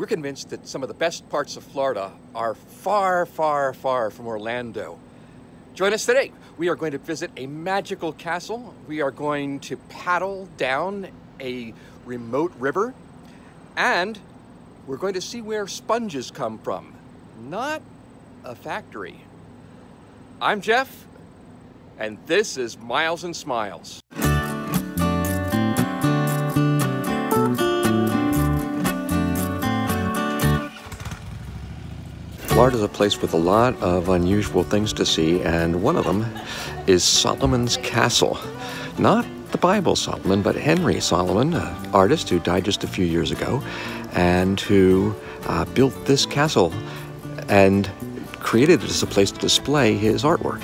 We're convinced that some of the best parts of Florida are far, far, far from Orlando. Join us today. We are going to visit a magical castle. We are going to paddle down a remote river. And we're going to see where sponges come from, not a factory. I'm Jeff, and this is Miles and Smiles. Florida is a place with a lot of unusual things to see, and one of them is Solomon's Castle. Not the Bible Solomon, but Henry Solomon, an artist who died just a few years ago, and who uh, built this castle and created it as a place to display his artwork.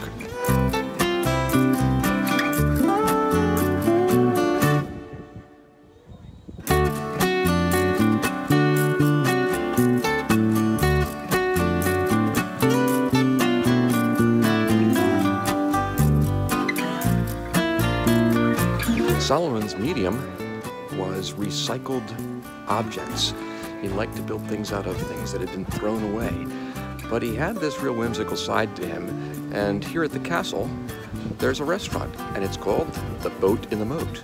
Solomon's medium was recycled objects. He liked to build things out of things that had been thrown away. But he had this real whimsical side to him. And here at the castle, there's a restaurant, and it's called The Boat in the Moat.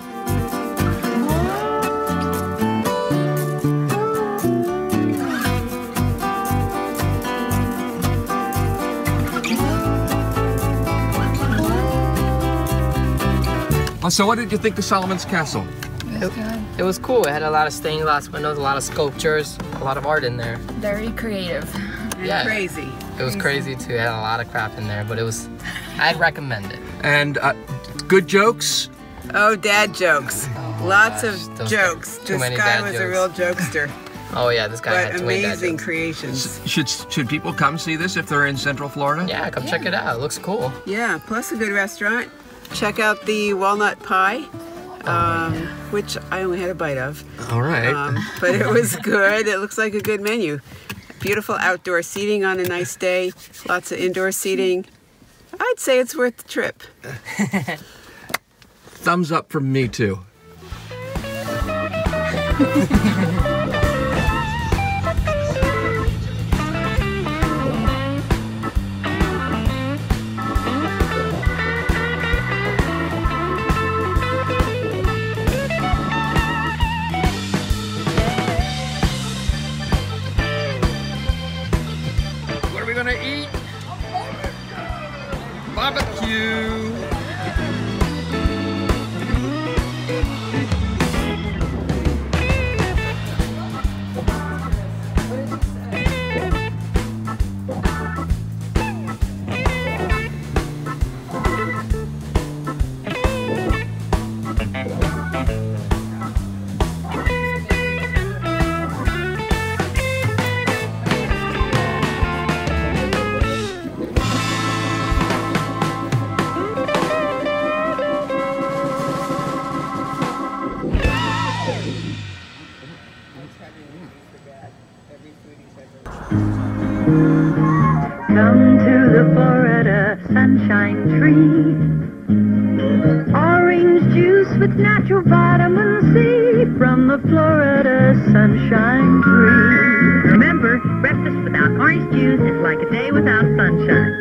So what did you think of Solomon's Castle? It, It was cool. It had a lot of stained glass windows, a lot of sculptures, a lot of art in there. very creative. And Yeah. crazy. It was crazy too. It had a lot of crap in there, but it was. I'd recommend it. And uh, good jokes. Oh, dad jokes. Oh, Lots gosh, of those- jokes. too this many guy dad was a real jokester, Oh yeah, this guy but had too many dad amazing jokes. creations. Should should people come see this if they're in Central Florida? Yeah, come check it out. It looks cool. Yeah, plus a good restaurant. Check out the walnut pie, um, which I only had a bite of, All right. um, but it was good. It looks like a good menu. Beautiful outdoor seating on a nice day. Lots of indoor seating. I'd say it's worth the trip. Thumbs up from me too. Come to the Florida Sunshine Tree. Orange juice with natural vitamin C from the Florida Sunshine Tree. Remember, breakfast without orange juice is like a day without sunshine.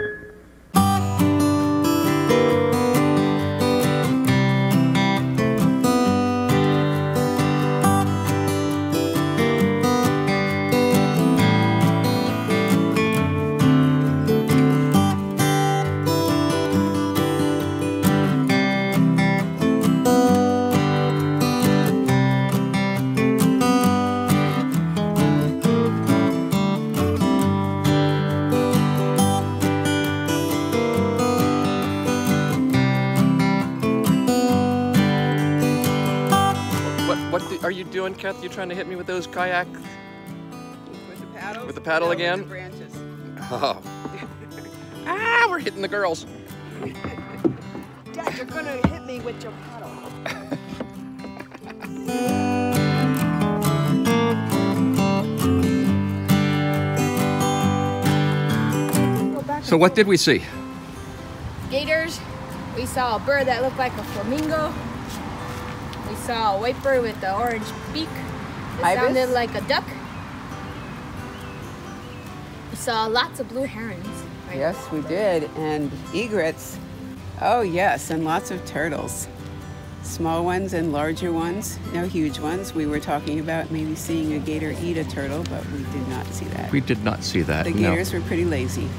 Doing, Kath? You trying to hit me with those kayak? With the paddle? With the paddle again? the branches. Oh. ah, we're hitting the girls. Dad, you're gonna hit me with your paddle. So what did we see? Gators. We saw a bird that looked like a flamingo. We saw a white bird with the orange beak. It Ibis? sounded like a duck. We saw lots of blue herons. Right? Yes, we did. And egrets. Oh, yes, and lots of turtles. Small ones and larger ones, no huge ones. We were talking about maybe seeing a gator eat a turtle, but we did not see that. We did not see that. The no. gators were pretty lazy.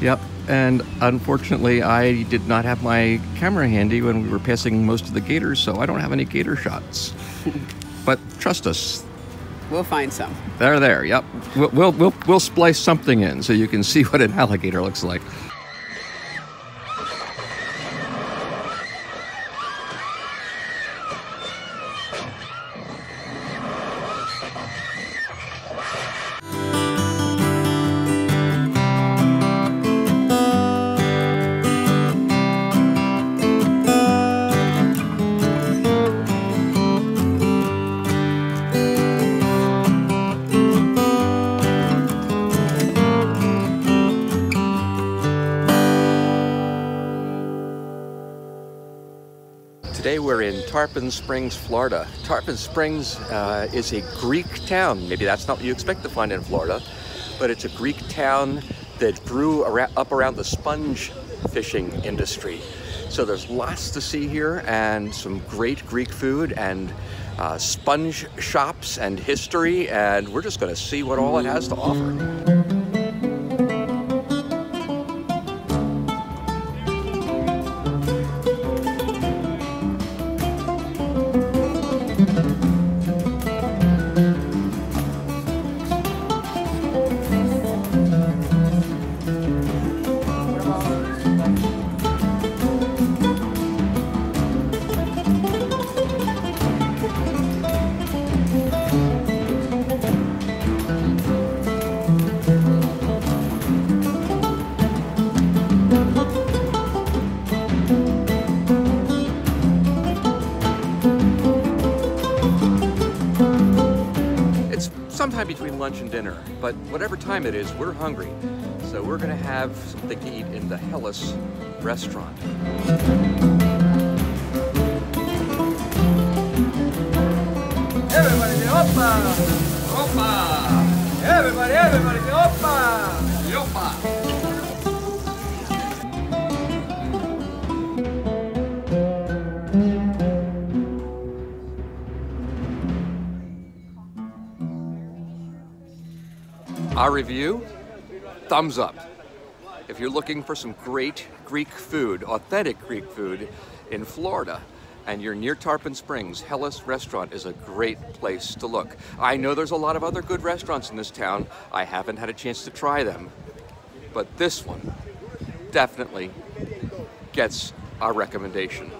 Yep. And unfortunately, I did not have my camera handy when we were passing most of the gators, so I don't have any gator shots. but trust us, We'll find some. they're there. Yep. We'll, we'll, we'll, we'll splice something in so you can see what an alligator looks like. Today we're in Tarpon Springs, Florida. Tarpon Springs uh, is a Greek town. Maybe that's not what you expect to find in Florida, but it's a Greek town that grew ara- up around the sponge fishing industry. So there's lots to see here and some great Greek food and uh, sponge shops and history, and we're just going to see what all it has to offer. Sometime between lunch and dinner, but whatever time it is, we're hungry. So we're gonna have something to eat in the Hellas restaurant. Everybody say opa! Opa! Everybody, everybody Our review, thumbs up. If you're looking for some great Greek food, authentic Greek food in Florida, and you're near Tarpon Springs, Hellas Restaurant is a great place to look. I know there's a lot of other good restaurants in this town. I haven't had a chance to try them, but this one definitely gets our recommendation.